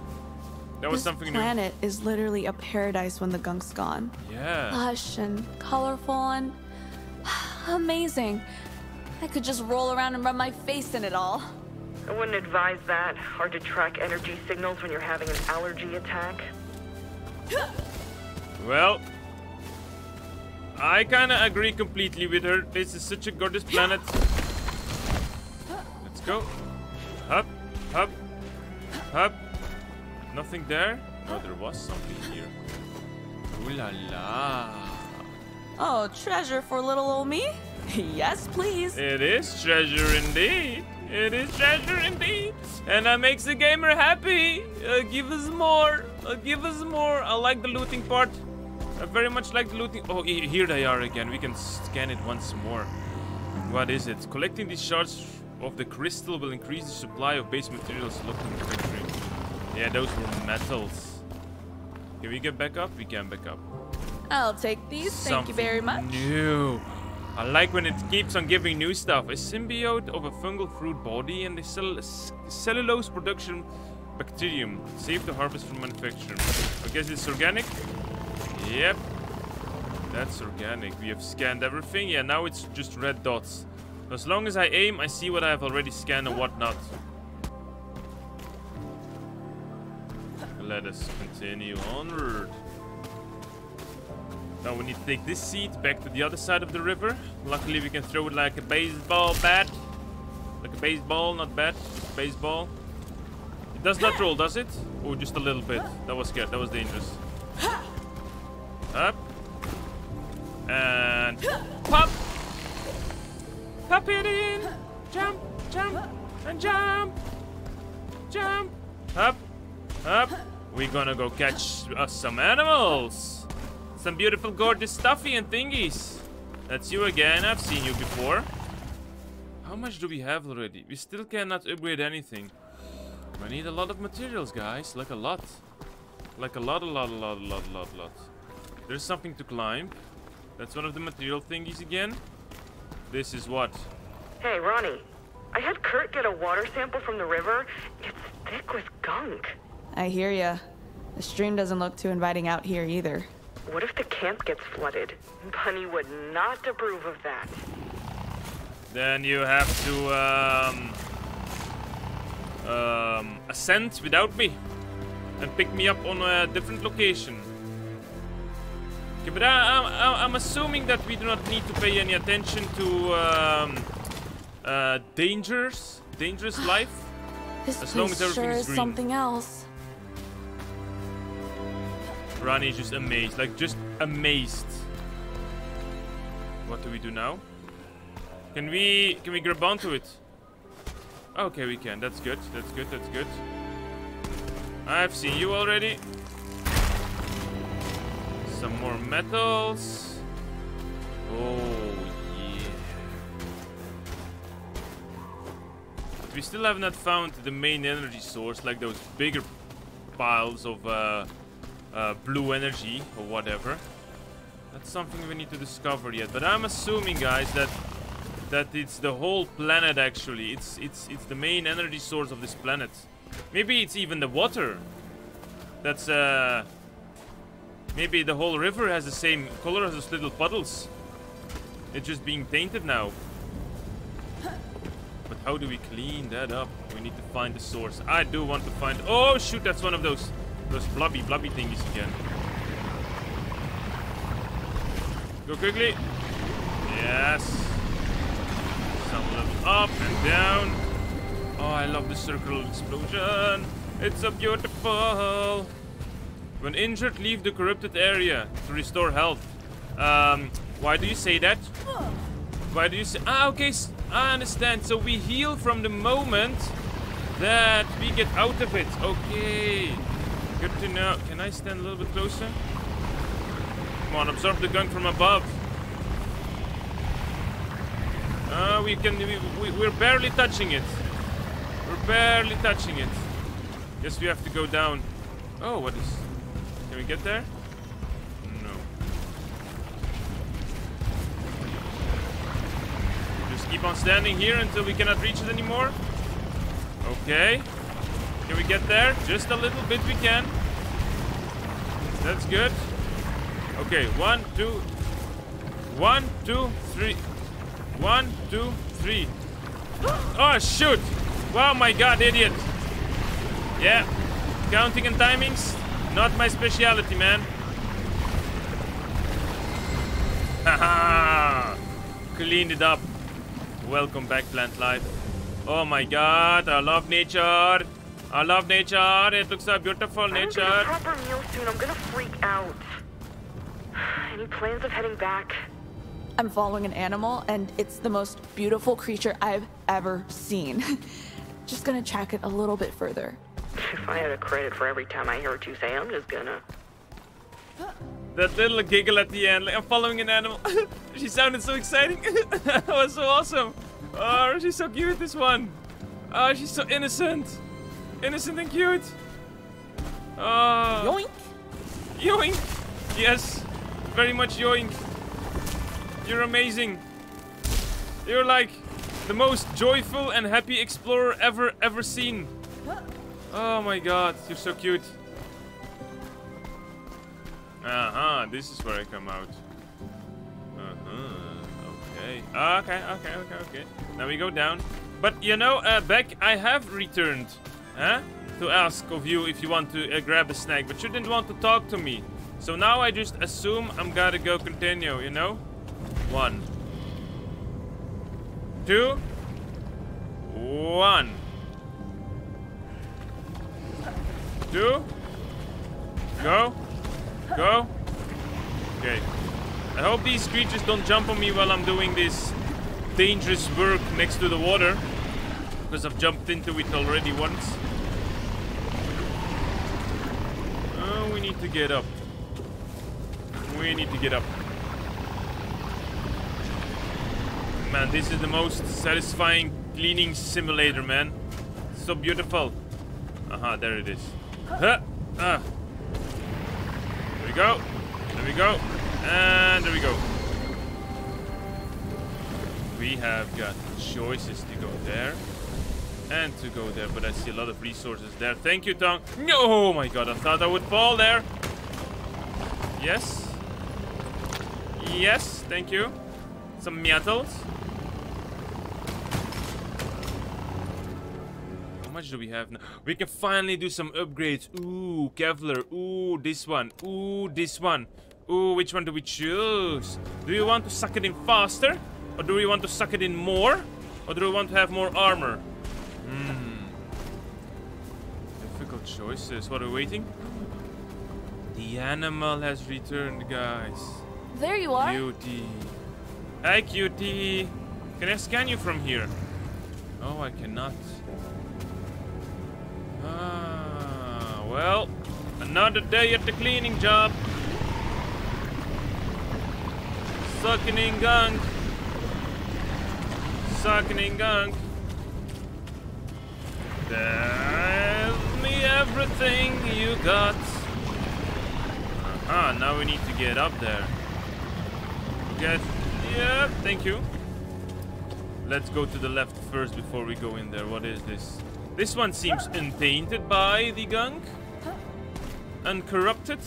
That was this something new. planet is literally a paradise when the gunk's gone. Yeah. Lush and colorful and amazing. I could just roll around and rub my face in it all. I wouldn't advise that. Hard to track energy signals when you're having an allergy attack. Well, I kind of agree completely with her. This is such a gorgeous planet. Let's go. Up, up, up. Nothing there? No, there was something here. Ooh la la. Oh, treasure for little old me? yes, please. It is treasure indeed. It is treasure indeed. And that makes the gamer happy. Uh, give us more. Uh, give us more. I like the looting part. I very much like the looting. Oh, here they are again. We can scan it once more. What is it? Collecting these shards of the crystal will increase the supply of base materials locked in the factory. Yeah, those were metals. Can we get back up? We can back up. I'll take these. Thank you very much. New. I like when it keeps on giving new stuff. A symbiote of a fungal fruit body and the cell cellulose production bacterium. Safe to harvest from manufacture. I guess it's organic? Yep. That's organic. We have scanned everything. Yeah, now it's just red dots. As long as I aim, I see what I have already scanned and what not. Let us continue onward. Now we need to take this seed back to the other side of the river. Luckily we can throw it like a baseball bat. Like a baseball, not bat, just baseball. It does not roll, does it? Oh, just a little bit. That was scared, that was dangerous. Up. And pop! Pop it in! Jump, jump, and jump! Jump! Up, up. We're gonna go catch us some animals. Some beautiful, gorgeous stuffy and thingies. That's you again. I've seen you before. How much do we have already? We still cannot upgrade anything. We need a lot of materials, guys. Like a lot. Like a lot, a lot, a lot, a lot, a lot, a lot. There's something to climb. That's one of the material thingies again. This is what? Hey, Rani. I had Kurt get a water sample from the river. It's thick with gunk. I hear ya. The stream doesn't look too inviting out here either. What if the camp gets flooded? Bunny would not approve of that. Then you have to um, um, ascend without me and pick me up on a different location. Okay, but I, I, I'm assuming that we do not need to pay any attention to um, uh, dangers, dangerous life. This As long as everything sure is is green. something else. Rani is just amazed, like just amazed. What do we do now? Can we can we grab onto it? Okay, we can. That's good. That's good. That's good. I've seen you already. More metals. Oh yeah. We still have not found the main energy source, like those bigger piles of uh, uh, blue energy or whatever. That's something we need to discover yet. But I'm assuming, guys, that that it's the whole planet. Actually, it's it's it's the main energy source of this planet. Maybe it's even the water. That's uh. Maybe the whole river has the same color as those little puddles. It's just being tainted now. But how do we clean that up? We need to find the source. I do want to find. Oh shoot! That's one of those those blobby blobby thingies again. Go quickly. Yes. Some up and down. Oh, I love the circle explosion. It's so beautiful. When injured, leave the corrupted area to restore health. Um, why do you say that? Why do you say? Ah, okay. I understand. So we heal from the moment that we get out of it. Okay. Good to know. Can I stand a little bit closer? Come on, absorb the gun from above. Uh, we can. We, we, we're barely touching it. We're barely touching it. Guess we have to go down. Oh, what is? Can we get there? No. Just keep on standing here until we cannot reach it anymore. Okay. Can we get there? Just a little bit we can. That's good. Okay, one, two, one, two, three. One, two, three. Oh, shoot! Wow, my god, idiot. Yeah, counting and timings, not my specialty, man. Haha! Cleaned it up. Welcome back, plant life. Oh my god, I love nature. I love nature. It looks so beautiful, nature. I don't get a nature. proper meal soon. I'm gonna freak out. Any plans of heading back? I'm following an animal, and it's the most beautiful creature I've ever seen. Just gonna track it a little bit further. If I had a credit for every time I heard you say, I'm just gonna. That little giggle at the end, like I'm following an animal. she sounded so exciting. that was so awesome. Oh, she's so cute, this one. Oh, she's so innocent. Innocent and cute. Oh. Yoink! Yoink! Yes, very much yoink. You're amazing. You're like the most joyful and happy explorer ever, ever seen. Oh my god, you're so cute. Uh-huh, this is where I come out. Uh-huh, okay. Okay, okay, okay, okay. Now we go down. But you know, uh, Beck, I have returned, huh? To ask of you if you want to uh, grab a snack, but you didn't want to talk to me. So now I just assume I'm gonna go continue, you know? One. Two. One. Two. Go. Go. Okay. I hope these creatures don't jump on me while I'm doing this dangerous work next to the water. Because I've jumped into it already once. Oh, we need to get up. We need to get up. Man, this is the most satisfying cleaning simulator, man. So beautiful. Aha, there it is. Huh. Ah. There we go. There we go. And there we go. We have got choices to go there and to go there, but I see a lot of resources there. Thank you, Tong. No, oh my god, I thought I would fall there. Yes. Yes, thank you. Some metals. Much do we have now? We can finally do some upgrades. Ooh, Kevlar. Ooh, this one. Ooh, this one. Ooh, which one do we choose? Do you want to suck it in faster? Or do we want to suck it in more? Or do we want to have more armor? Hmm. Difficult choices. What are we waiting? The animal has returned, guys. There you are. Cutie. Hi, cutie. Can I scan you from here? Oh, I cannot. Ah, well, another day at the cleaning job. Sucking in gunk. Sucking in gunk. Tell me everything you got. Ah, now we need to get up there. Get, yeah, thank you. Let's go to the left first before we go in there. What is this? This one seems untainted by the gunk. Uncorrupted.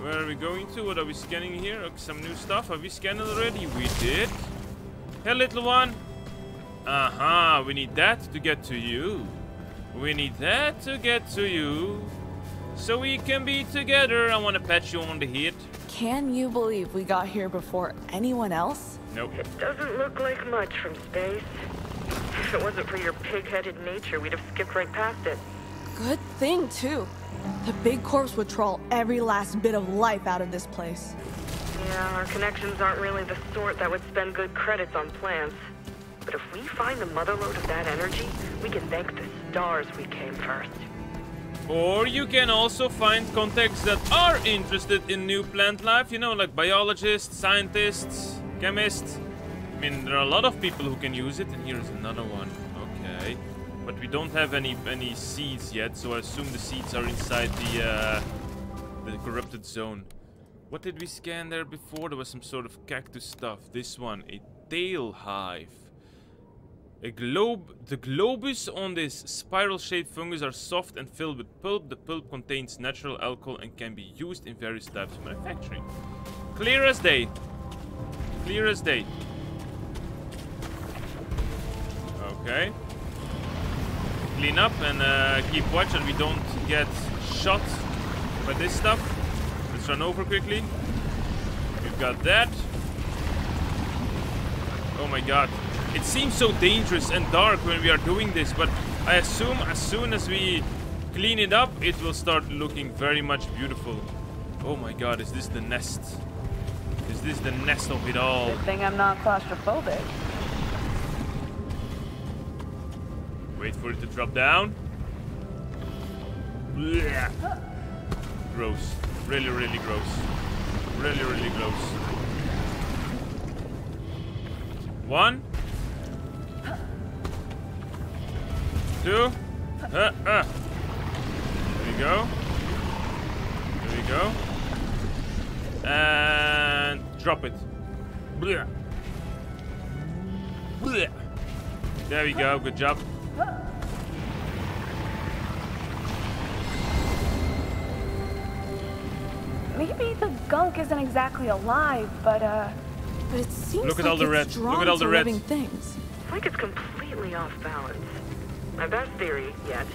Where are we going to? What are we scanning here? Okay, some new stuff. Have we scanned it already? We did. Hey, little one. Aha, we need that to get to you. We need that to get to you. So we can be together. I want to pat you on the head. Can you believe we got here before anyone else? Nope. It doesn't look like much from space. If it wasn't for your pig-headed nature, we'd have skipped right past it. Good thing, too. The big corpse would trawl every last bit of life out of this place. Yeah, our connections aren't really the sort that would spend good credits on plants. But if we find the motherlode of that energy, we can thank the stars we came first. Or you can also find contacts that are interested in new plant life, you know, like biologists, scientists, chemists. I mean, there are a lot of people who can use it, and here's another one. Okay. But we don't have any any seeds yet, so I assume the seeds are inside the uh, the corrupted zone. What did we scan there before? There was some sort of cactus stuff. This one, a tail hive. A globe. The globus on this spiral-shaped fungus are soft and filled with pulp. The pulp contains natural alcohol and can be used in various types of manufacturing. Clear as day. Clear as day. Okay. Clean up and uh, keep watch that we don't get shot by this stuff. Let's run over quickly. We've got that. Oh my god. It seems so dangerous and dark when we are doing this, but I assume as soon as we clean it up, it will start looking very much beautiful. Oh my god, is this the nest? Is this the nest of it all? Good thing I'm not claustrophobic. Wait for it to drop down. Blech. Gross. Really, really gross. Really, really gross. One. Two. Uh, uh. There we go. There we go. And drop it. Blech. Blech. There we go. Good job. Maybe the gunk isn't exactly alive, but uh, But it seems Look at like all the it's red. Look drawn at all the to red. living things. It's like it's completely off balance. My best theory yet.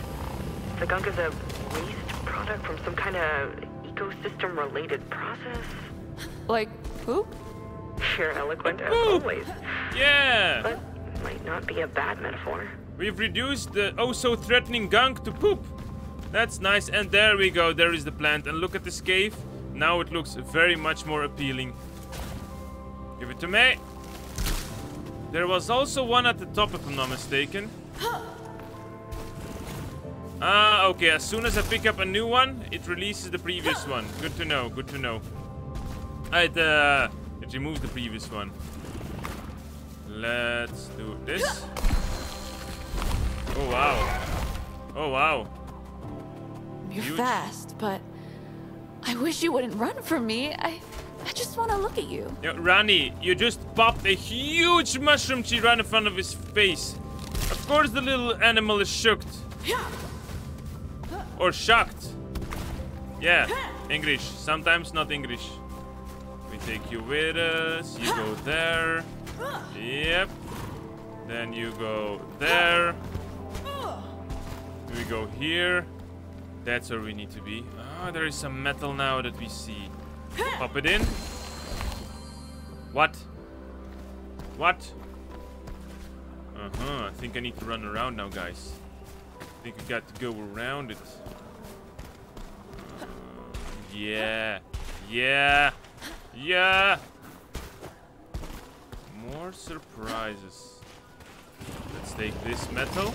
The gunk is a waste product from some kind of ecosystem-related process. Like poop? You're eloquent as always, Yeah. but might not be a bad metaphor. We've reduced the oh so threatening gunk to poop. That's nice. And there we go. There is the plant. And look at this cave. Now it looks very much more appealing. Give it to me. There was also one at the top, if I'm not mistaken. Ah, okay. As soon as I pick up a new one, it releases the previous one. Good to know. Good to know. It, uh, it removes the previous one. Let's do this. Oh, wow. Oh, wow. You're Huge. fast, but I wish you wouldn't run from me. I I just want to look at you. Yeah, Rani, you just popped a huge mushroom tree right in front of his face. Of course the little animal is shocked. Yeah. Or shocked. Yeah, English. Sometimes not English. We take you with us. You go there. Yep. Then you go there. We go here. That's where we need to be. Ah, there is some metal now that we see. Pop it in. What? What? Uh-huh, I think I need to run around now, guys. I think we got to go around it. Uh, yeah. Yeah. Yeah. More surprises. Let's take this metal.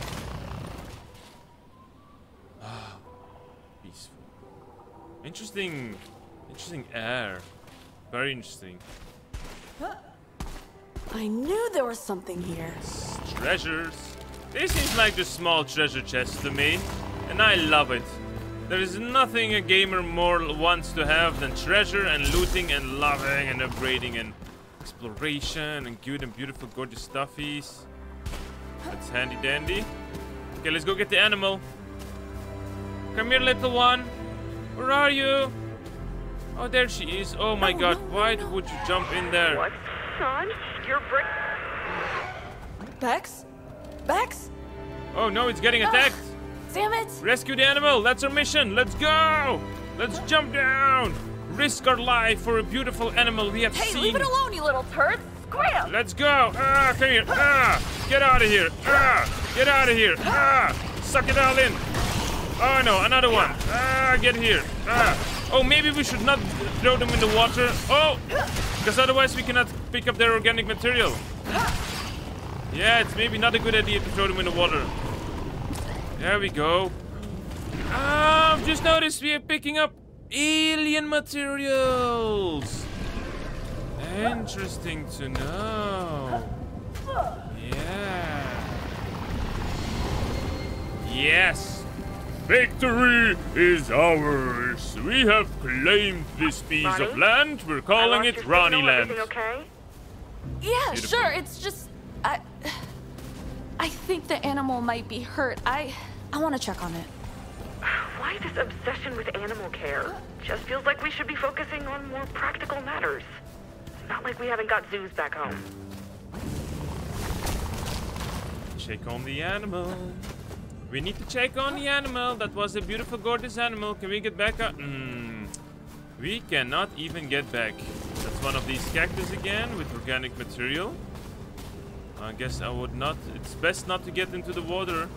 Interesting. Interesting air. Very interesting. I knew there was something here. Treasures. This seems like the small treasure chest to me, and I love it. There is nothing a gamer more wants to have than treasure and looting and loving and upgrading and exploration and good and beautiful gorgeous stuffies. That's handy dandy. Okay, let's go get the animal. Come here, little one. Where are you? Oh, there she is. Oh my No, god, no, no, why no. would you jump in there? What, son? You're brick. Becks? Becks? Oh no, it's getting attacked. Damn it! Rescue the animal. That's our mission. Let's go. Let's jump down. Risk our life for a beautiful animal we have Hey, seen. Hey, leave it alone, you little turd! Scram! Let's go. Ah, come here. Ah, get out of here. Ah, get out of here. Ah, suck it all in. Oh no, another one. Ah, get here. Ah. Oh, maybe we should not throw them in the water. Oh, because otherwise we cannot pick up their organic material. Yeah, it's maybe not a good idea to throw them in the water. There we go. Ah, I've just noticed we are picking up alien materials. Interesting to know. Yeah. Yes. Victory is ours. We have claimed this piece of land. We're calling it your Rani. Land. Okay? Yeah, Beautiful. sure. It's just I I think the animal might be hurt. I I want to check on it. Why this obsession with animal care? Just feels like we should be focusing on more practical matters. Not like we haven't got zoos back home. Check on the animal. We need to check on the animal. That was a beautiful, gorgeous animal. Can we get back up? Mm, we cannot even get back. That's one of these cactus again with organic material. I guess I would not. It's best not to get into the water.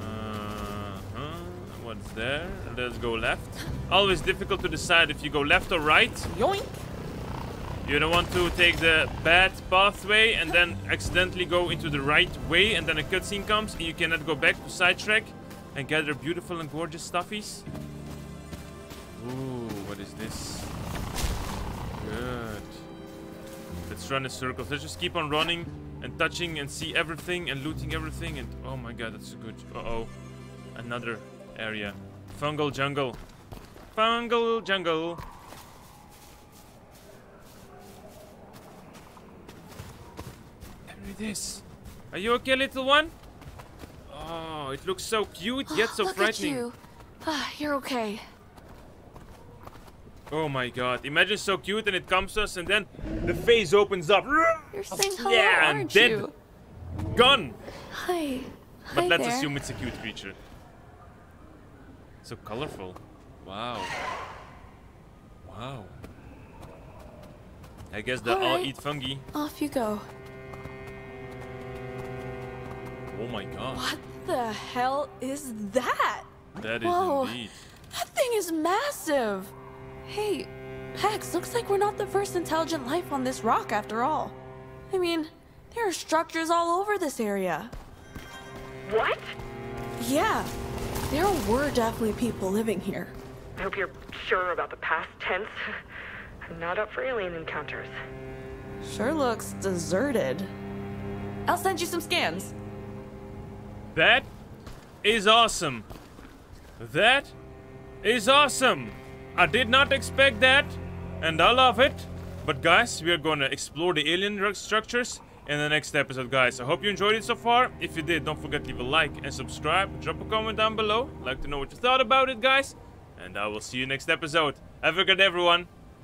Uh-huh. What's there? Let's go left. Always difficult to decide if you go left or right. Yoink! You don't want to take the bad pathway and then accidentally go into the right way and then a cutscene comes and you cannot go back to sidetrack and gather beautiful and gorgeous stuffies. Ooh, what is this? Good. Let's run in circles. Let's just keep on running and touching and see everything and looting everything and oh my god, that's a good. Uh-oh. Another area. Fungal jungle. Fungal jungle. There it is. Are you okay, little one? Oh, it looks so cute yet so Look frightening. at you. Ah, you're okay. Oh my god. Imagine so cute and it comes to us and then the face opens up. You're saying hello, yeah, and dead. you? Gone. Hi. But Hi let's there. assume it's a cute creature. So colorful. Wow. Wow. I guess they all Alright. eat fungi. Off you go. Oh my god. What the hell is that? That is Whoa. indeed. That thing is massive. Hey, Becks, looks like we're not the first intelligent life on this rock after all. I mean, there are structures all over this area. What? Yeah, there were definitely people living here. I hope you're sure about the past tense. I'm not up for alien encounters. Sure looks deserted. I'll send you some scans. That is awesome. That is awesome. I did not expect that, and I love it. But guys, we are gonna explore the alien structures in the next episode, guys. I hope you enjoyed it so far. If you did, don't forget to leave a like and subscribe. Drop a comment down below. I'd like to know what you thought about it, guys. And I will see you next episode. Have a good day, everyone.